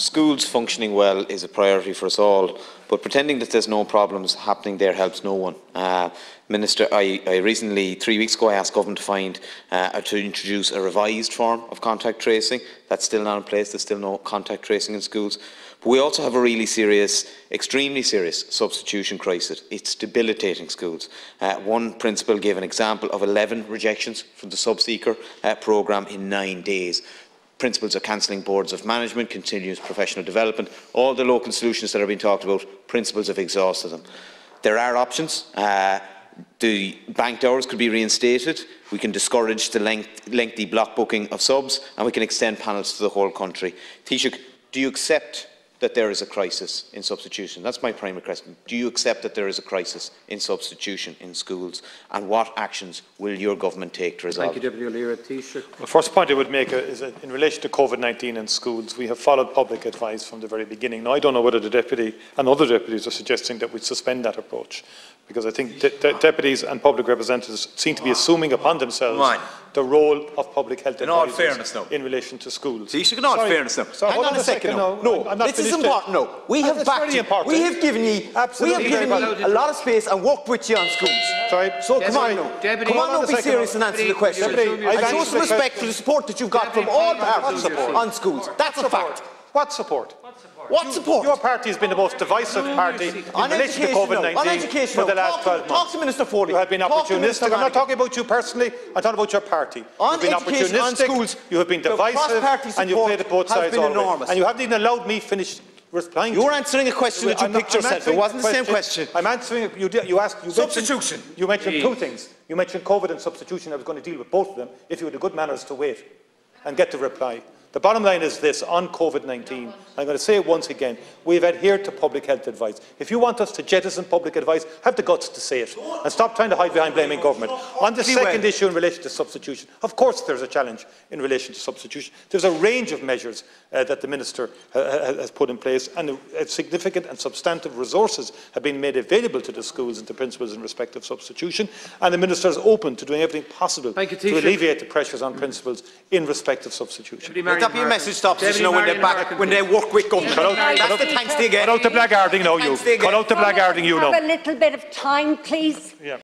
schools functioning well is a priority for us all, but pretending that there's no problems happening there helps no one. Uh, Minister, I, I recently, three weeks ago, I asked government to find uh, to introduce a revised form of contact tracing. That's still not in place. There's still no contact tracing in schools. But we also have a really serious, extremely serious substitution crisis. It's debilitating schools. Uh, one principal gave an example of 11 rejections from the Subseeker uh, programme in nine days principals of cancelling boards of management, continuous professional development, all the local solutions that are being talked about, principals have exhausted them. There are options. Uh, the banked hours could be reinstated. We can discourage the length, lengthy block booking of subs and we can extend panels to the whole country. Taoiseach, do you accept that there is a crisis in substitution? That's my primary question. Do you accept that there is a crisis in substitution in schools? And what actions will your government take to resolve Thank you, it? Deputy Ó Laoghaire. Taoiseach. The first point I would make is that in relation to COVID-19 in schools, we have followed public advice from the very beginning. Now, I don't know whether the deputy and other deputies are suggesting that we suspend that approach, because I think de de deputies and public representatives seem to be ah. assuming upon themselves Come on. The role of public health In all fairness now. in relation to schools. Taoiseach, in all Sorry, fairness now. sorry, Hang hold on a second now. No, I'm this is important now. We have backed you. We have given you, Absolutely we have given you a lot of space and worked with you on schools. Sorry. So come on now. Come on now, be serious and answer the question. And show some respect for the support that you've got from all parties on schools. That's a fact. What support? What support? Your party has been the most divisive party in on relation to education. COVID-19 for the last talk, 12 to, months. talk to Minister Foley. You have been Talk opportunistic. I'm not talking about you personally. I'm talking about your party. On You've been education, on opportunistic. schools, you have been divisive, and you've played at both sides been all enormous. And you haven't even allowed me finish replying. You're to answering a question that you I'm picked I'm yourself. It wasn't the same question. question. I'm answering. You, did- you asked. You Substitution. Mentioned, you mentioned two things. You mentioned COVID and substitution. I was going to deal with both of them if you had the good manners to wait and get the reply. The bottom line is this on COVID-19. I'm going to say it once again. We've adhered to public health advice. If you want us to jettison public advice, have the guts to say it and stop trying to hide behind blaming government. On the second issue in relation to substitution, of course there's a challenge in relation to substitution. There's a range of measures uh, that the Minister uh, has put in place and uh, significant and substantive resources have been made available to the schools and to principals in respect of substitution and the Minister is open to doing everything possible you, to alleviate the pressures on principals in respect of substitution. Deputy Let Marian that be a Harkin. message to opposition Deputy when they Marian back, when they work with government. Cut out- cut That's out- the thanks they get. Cut out the blackguarding now, you. Cut out the blackguarding, you know. Have a little bit of time, please. Yeah.